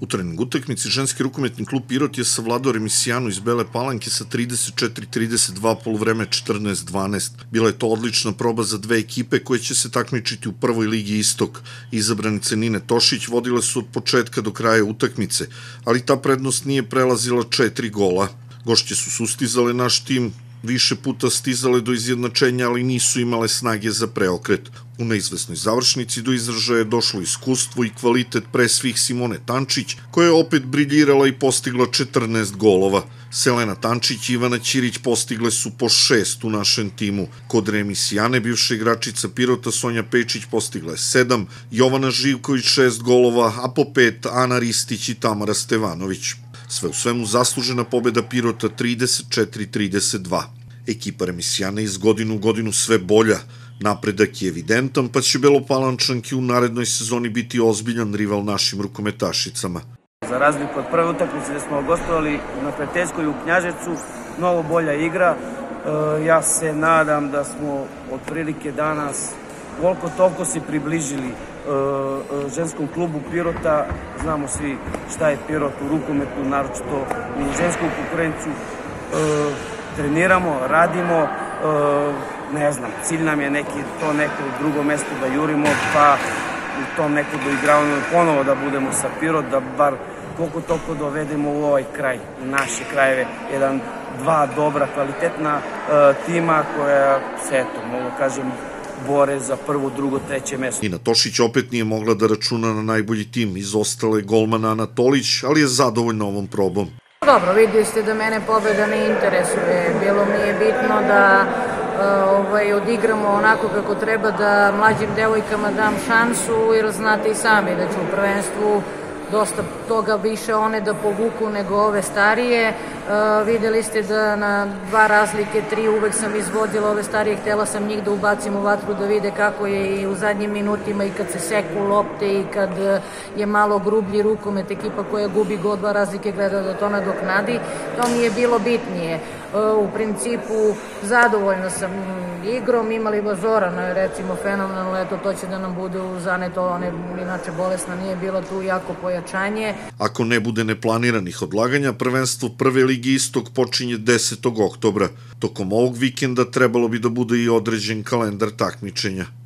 U trening utakmici ženski rukometni klub Pirot je savladao Remisijanu iz Bele Palanke sa 34-32 polovreme 14-12. Bila je to odlična proba za dve ekipe koje će se takmičiti u prvoj ligi Istok. Izabranice Nine Tošić vodile su od početka do kraja utakmice, ali ta prednost nije prelazila četiri gola. Gošće su sustizale naš tim, više puta stizale do izjednačenja, ali nisu imale snage za preokret. U neizvesnoj završnici do izražaja je došlo iskustvo i kvalitet pre svih Simone Tančić, koja je opet briljirala i postigla 14 golova. Selena Tančić i Ivana Ćirić postigle su po šest u našem timu. Kod remisijane bivša igračica Pirota Sonja Pečić postigla je sedam, Jovana Živković šest golova, a po pet Ana Ristić i Tamara Stevanović. Sve u svemu zaslužena pobeda Pirota 34-32. Ekipa Remisijana iz godinu u godinu sve bolja, Napredak je evidentan, pa će Belopalančanki u narednoj sezoni biti ozbiljan rival našim rukometašicama. Za razliku od prve utakmice gde smo gostovali na Pleteskoj u Knjaževcu, mnogo bolja igra. E, ja se nadam da smo otprilike danas koliko toliko se približili e, e, ženskom klubu Pirota. Znamo svi šta je Pirot u rukometu, naročito u ženskom konkurenciju. Treniramo, radimo, ne znam, cilj nam je neki, to neko drugo mesto da jurimo, pa u tom neko doigravanju ponovo da budemo sa Pirot, da bar koliko toliko dovedemo u ovaj kraj, u naše krajeve, jedan, dva dobra, kvalitetna uh, tima koja se, eto, mogu kažem, bore za prvo, drugo, treće mesto. Ina Tošić opet nije mogla da računa na najbolji tim, izostala je golmana Anatolić, ali je zadovoljna ovom probom. Dobro, vidio ste da mene pobeda ne interesuje. Bilo mi je bitno da ovaj, odigramo onako kako treba da mlađim devojkama dam šansu jer znate i sami da ću u prvenstvu dosta toga više one da povuku nego ove starije. Uh, videli ste da na dva razlike, tri uvek sam izvodila ove starije, htela sam njih da ubacim u vatru da vide kako je i u zadnjim minutima i kad se seku lopte i kad je malo grublji rukomet ekipa koja gubi god dva razlike gleda da to nadoknadi. To mi je bilo bitnije. U principu zadovoljna sam igrom, imali Zorana, recimo fenomenalno, eto to će da nam bude u zaneto, ona je inače bolesna, nije bila tu jako pojačanje. Ako ne bude neplaniranih odlaganja, prvenstvo prve ligi Istog počinje 10. oktobra. Tokom ovog vikenda trebalo bi da bude i određen kalendar takmičenja.